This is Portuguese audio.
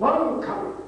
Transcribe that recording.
Vamos, cabra.